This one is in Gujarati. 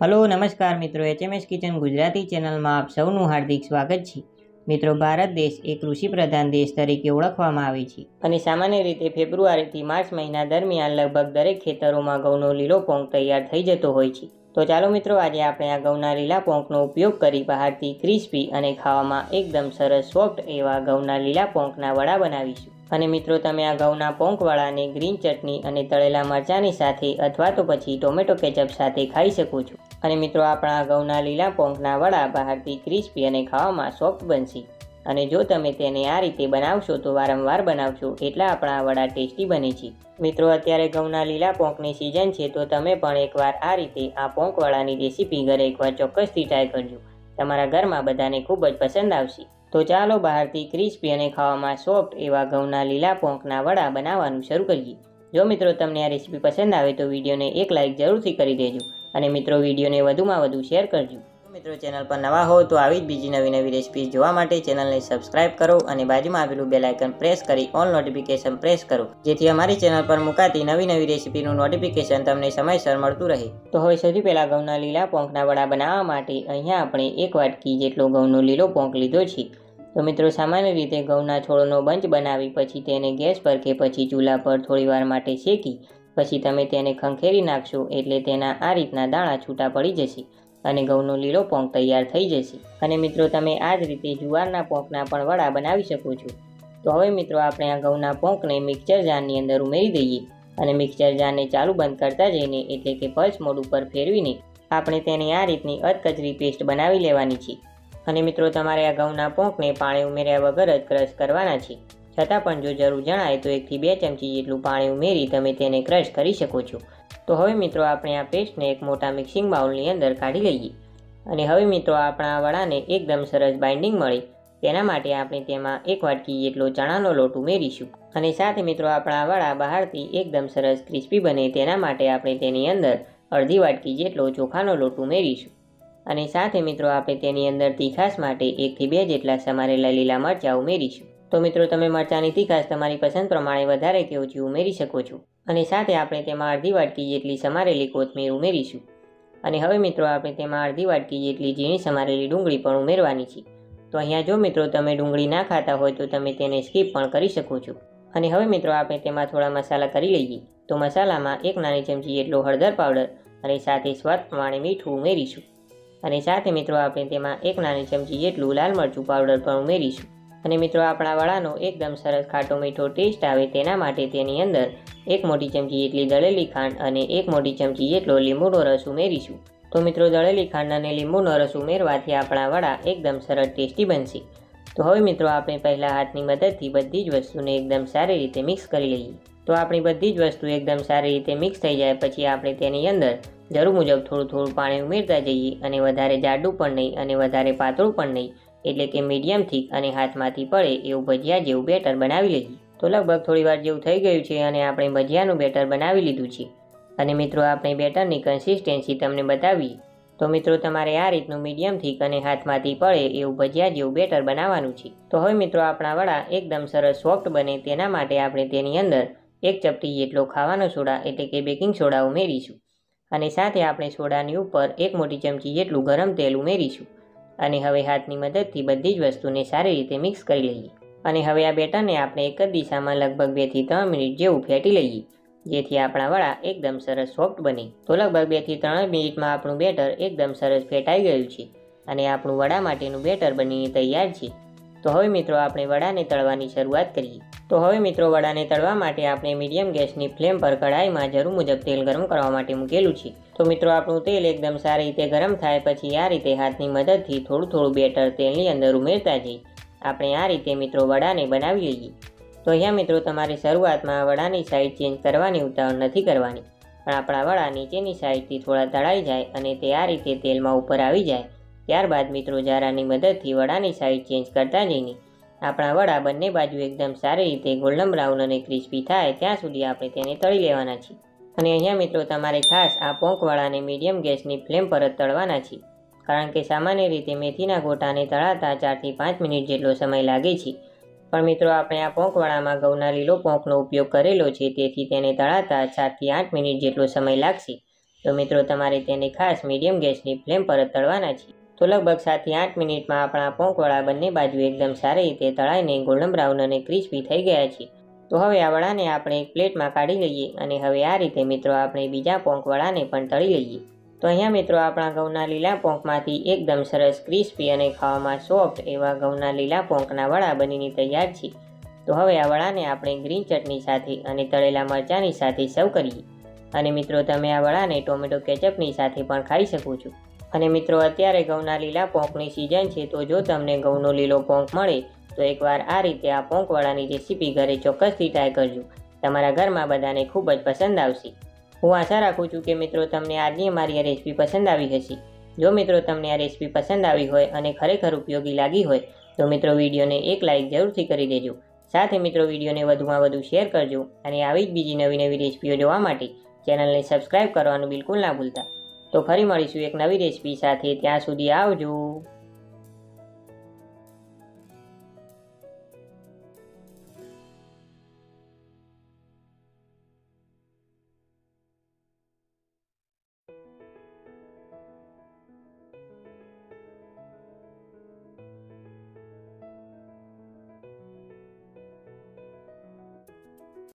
હલો, નમસ્કાર મિત્રો. એચએમએસ કિચન ગુજરાતી ચેનલમાં આપ સૌનું હાર્દિક સ્વાગત છે. મિત્રો, ભારત દેશ એ કૃષિ પ્રધાન દેશ તરીકે ઓળખવામાં આવે છે અને સામાન્ય રીતે ફેબ્રુઆરીથી માર્ચ મહિના દરમિયાન લગભગ દરેક ખેતરોમાં ઘઉંનો લીલો પોંક તૈયાર થઈ જતો હોય છે. તો ચાલો મિત્રો, આજે આપણે આ ઘઉંના લીલા પોંકનો ઉપયોગ કરી બહારથી ક્રિસ્પી અને ખાવામાં એકદમ સરસ સોફ્ટ એવા ઘઉંના લીલા પોંકના વડા બનાવીશું. અને મિત્રો, તમે આ ઘઉંના પોંકવાળાને ગ્રીન ચટણી અને તળેલા મરચાંની સાથે અથવા તો પછી ટોમેટો કેચઅપ સાથે ખાઈ શકો છો. અને મિત્રો, આપણા અગાઉના લીલા પોંખના વડા, બહારથી ક્રિસ્પી અને ખાવામાં સોફ્ટ બનશે. અને જો તમે તેને આ રીતે બનાવશો તો વારંવાર બનાવશો એટલા આપણા વડા ટેસ્ટી બને છે. મિત્રો, અત્યારે ઘઉંના લીલા પોંકની સિઝન છે, તો તમે પણ એકવાર આ રીતે આ પોંકવાળાની રેસીપી ઘરે એકવાર ચોક્કસથી ટ્રાય કરજો. તમારા ઘરમાં બધાને ખૂબ જ પસંદ આવશે. તો ચાલો બહારથી ક્રિસ્પી અને ખાવામાં સોફ્ટ એવા ઘઉંના લીલા પોંકના વડા બનાવવાનું શરૂ કરીએ. જો મિત્રો, તમને આ રેસીપી પસંદ આવે તો વિડીયોને એક લાઇક જરૂરથી કરી દેજો. અને મિત્રો, વિડીયોને વધુમાં વધુ શેર કરજો. મિત્રો, ચેનલ પર નવા હો તો આવી જ બીજી નવી નવી રેસીપી જોવા માટે ચેનલને સબસ્ક્રાઇબ કરો અને બાજુમાં આવેલું બેલ પ્રેસ કરી ઓલ નોટિફિકેશન પ્રેસ કરો, જેથી અમારી ચેનલ પર મુકાતી નવી નવી રેસીપીનું નોટિફિકેશન તમને સમયસર મળતું રહે. તો હવે સૌથી પહેલાં ઘઉંના લીલા પોંકના વડા બનાવવા માટે અહીંયા આપણે એક વાટકી જેટલો ઘઉંનો લીલો પોંક લીધો છે. તો મિત્રો, સામાન્ય રીતે ઘઉંના છોડનો બંચ બનાવી પછી તેને ગેસ પર કે પછી ચૂલા પર થોડીવાર માટે શેકી પછી તમે તેને ખંખેરી નાખશો એટલે તેના આ રીતના દાણા છૂટા પડી જશે અને ઘઉંનો લીલો પોંક તૈયાર થઈ જશે. અને મિત્રો, તમે આ જ રીતે જુવારના પોંકના પણ વડા બનાવી શકો છો. તો હવે મિત્રો, આપણે આ ઘઉંના પોંકને મિક્સર જારની અંદર ઉમેરી દઈએ અને મિક્સર જારને ચાલુ બંધ કરતા જઈને એટલે કે પલ્સ મોડ ઉપર ફેરવીને આપણે તેની આ રીતની અધકચરી પેસ્ટ બનાવી લેવાની છે. અને મિત્રો, તમારે આ ઘઉંના પોંકને પાણી ઉમેર્યા વગર જ ક્રશ કરવાના છે. છતાં પણ જો જરૂર જણાય તો એકથી બે ચમચી જેટલું પાણી ઉમેરી તમે તેને ક્રશ કરી શકો છો. તો હવે મિત્રો આપણે આ પેસ્ટને એક મોટા મિક્સિંગ બાઉલની અંદર કાઢી લઈએ. અને હવે મિત્રો આપણા વડાને એકદમ સરસ બાઇન્ડિંગ મળે. તેના માટે આપણે તેમાં એક વાટકી જેટલો ચણાનો લોટ ઉમેરીશું. અને સાથે મિત્રો આપણા વડા બહારથી એકદમ સરસ ક્રિસ્પી બને તેના માટે આપણે તેની અંદર અડધી વાટકી જેટલો ચોખાનો લોટ ઉમેરીશું. અને સાથે મિત્રો આપણે તેની અંદર તીખાસ માટે એકથી બે જેટલા સમારેલા લીલા મરચાં ઉમેરીશું. તો મિત્રો, તમે મરચાંની તીખાસ તમારી પસંદ પ્રમાણે વધારે કે ઓછી ઉમેરી શકો છો. અને સાથે આપણે તેમાં અડધી વાટકી જેટલી સમારેલી કોથમીર ઉમેરીશું. અને હવે મિત્રો, આપણે તેમાં અડધી વાટકી જેટલી ઝીણી સમારેલી ડુંગળી પણ ઉમેરવાની છે. તો અહીંયા જો મિત્રો, તમે ડુંગળી ના ખાતા હોય તો તમે તેને સ્કીપ પણ કરી શકો છો. અને હવે મિત્રો, આપણે તેમાં થોડા મસાલા કરી લઈએ. તો મસાલામાં એક નાની ચમચી જેટલો હળદર પાવડર અને સાથે સ્વાદ પ્રમાણે મીઠું ઉમેરીશું. અને સાથે મિત્રો, આપણે તેમાં એક નાની ચમચી જેટલું લાલ મરચું પાવડર પણ ઉમેરીશું. અને મિત્રો આપણા વડાનો એકદમ સરસ ખાટો મીઠો ટેસ્ટ આવે તેના માટે તેની અંદર એક મોટી ચમચી જેટલી દળેલી ખાંડ અને એક મોટી ચમચી જેટલો લીંબુનો રસ ઉમેરીશું. તો મિત્રો, દળેલી ખાંડ અને લીંબુનો રસ ઉમેરવાથી આપણા વડા એકદમ સરસ ટેસ્ટી બનશે. તો હવે મિત્રો, આપણે પહેલાં હાથની મદદથી બધી જ વસ્તુને એકદમ સારી રીતે મિક્સ કરી લઈએ. તો આપણી બધી જ વસ્તુ એકદમ સારી રીતે મિક્સ થઈ જાય પછી આપણે તેની અંદર જરૂર મુજબ થોડું થોડું પાણી ઉમેરતા જઈએ અને વધારે જાડું પણ નહીં અને વધારે પાતળું પણ નહીં. એટલે કે મીડિયમ થીક અને હાથમાંથી પડે એવું ભજીયા જેવું બેટર બનાવી લઈએ. તો લગભગ થોડી વાર જેવું થઈ ગયું છે અને આપણે ભજીયાનું બેટર બનાવી લીધું છે. અને મિત્રો, આપણે બેટરની કન્સિસ્ટન્સી તમને બતાવીએ. તો મિત્રો, તમારે આ રીતનું મીડિયમ થીક અને હાથમાંથી પડે એવું ભજીયા જેવું બેટર બનાવવાનું છે. તો હવે મિત્રો, આપણા વડા એકદમ સરસ સોફ્ટ બને તેના માટે આપણે તેની અંદર એક ચપટી જેટલો ખાવાનો સોડા એટલે કે બેકિંગ સોડા ઉમેરીશું. અને સાથે આપણે સોડાની ઉપર એક મોટી ચમચી જેટલું ગરમ તેલ ઉમેરીશું. અને હવે હાથની મદદથી બધી જ વસ્તુને સારી રીતે મિક્સ કરી લઈએ. અને હવે આ બેટરને આપણે એક જ દિશામાં લગભગ બેથી ત્રણ મિનિટ જેવું ફેટી લઈએ, જેથી આપણા વડા એકદમ સરસ સોફ્ટ બને. તો લગભગ બેથી ત્રણ મિનિટમાં આપણું બેટર એકદમ સરસ ફેટાઈ ગયું છે અને આપણું વડા માટેનું બેટર બનીને તૈયાર છે. તો હવે મિત્રો આપણે વડાને તળવાની શરૂઆત કરીએ. તો હવે મિત્રો વડાને તળવા માટે આપણે મીડિયમ ગેસની ફ્લેમ પર કઢાઈમાં જરૂર મુજબ તેલ ગરમ કરવા માટે મૂકેલું છે. તો મિત્રો આપણું તેલ એકદમ સારી રીતે ગરમ થાય પછી આ રીતે હાથની મદદથી થોડું થોડું બેટર તેલની અંદર ઉમેરતા જઈ આપણે આ રીતે મિત્રો વડાને બનાવી લઈએ. તો અહીંયા મિત્રો તમારે શરૂઆતમાં વડાની સાઈડ ચેન્જ કરવાની ઉતાવળ નથી કરવાની. પણ આપણા વડા નીચેની સાઈડથી થોડા તળાઈ જાય અને તે આ રીતે તેલમાં ઉપર આવી જાય. ત્યારબાદ મિત્રો જારાની મદદથી વડાની સાઈડ ચેન્જ કરતા જઈને આપણા વડા બંને બાજુ એકદમ સારી રીતે ગોલ્ડન બ્રાઉન અને ક્રિસ્પી થાય ત્યાં સુધી આપણે તેને તળી લેવાના છીએ. અને અહીંયા મિત્રો તમારે ખાસ આ પોંકવાળાને મીડિયમ ગેસની ફ્લેમ પર જ તળવાના છે કારણ કે સામાન્ય રીતે મેથીના ગોટાને તળાતા ચારથી પાંચ મિનિટ જેટલો સમય લાગે છે. પણ મિત્રો આપણે આ પોંકવાળામાં ઘઉંના લીલો પોંકનો ઉપયોગ કરેલો છે તેથી તેને તળાતા ચારથી આઠ મિનિટ જેટલો સમય લાગશે. તો મિત્રો તમારે તેને ખાસ મીડિયમ ગેસની ફ્લેમ પર જ તળવાના છે તો લગભગ સાતથી આઠ મિનિટમાં આપણા પોંકવડા બંને બાજુ એકદમ સારી રીતે તળાઈને ગોલ્ડન બ્રાઉન અને ક્રિસ્પી થઈ ગયા છે. તો હવે આ વડાને આપણે એક પ્લેટમાં કાઢી લઈએ અને હવે આ રીતે મિત્રો આપણે બીજા પોંકવડાને પણ તળી લઈએ. તો અહીંયા મિત્રો આપણા ઘઉંના લીલા પોંકમાંથી એકદમ સરસ ક્રિસ્પી અને ખાવામાં સોફ્ટ એવા ઘઉંના લીલા પોંકના વડા બનીને તૈયાર છે. તો હવે આ વડાને આપણે ગ્રીન ચટણી સાથે અને તળેલા મરચાંની સાથે સર્વ કરીએ. અને મિત્રો તમે આ વડાને ટોમેટો કેચઅપની સાથે પણ ખાઈ શકો છો. અને મિત્રો, અત્યારે ઘઉંના લીલા પોંકની સિઝન છે, તો જો તમને ઘઉંનો લીલો પોંક મળે, તો એકવાર આ રીતે આ પોંકવાળાની રેસીપી ઘરે ચોક્કસથી ટ્રાય કરજો. તમારા ઘરમાં બધાને ખૂબ જ પસંદ આવશે. હું આશા રાખું છું કે મિત્રો, તમને આજની મારી આ રેસીપી પસંદ આવી હશે. જો મિત્રો, તમને આ રેસીપી પસંદ આવી હોય અને ખરેખર ઉપયોગી લાગી હોય, તો મિત્રો, વિડીયોને એક લાઇક જરૂરથી કરી દેજો. સાથે મિત્રો, વિડીયોને વધુમાં વધુ શેર કરજો અને આવી જ બીજી નવી નવી રેસીપીઓ જોવા માટે ચેનલને સબસ્ક્રાઇબ કરવાનું બિલકુલ ના ભૂલતા. તો ફરી મળીશું એક નવી રેસીપી સાથે. ત્યાં સુધી આવજો.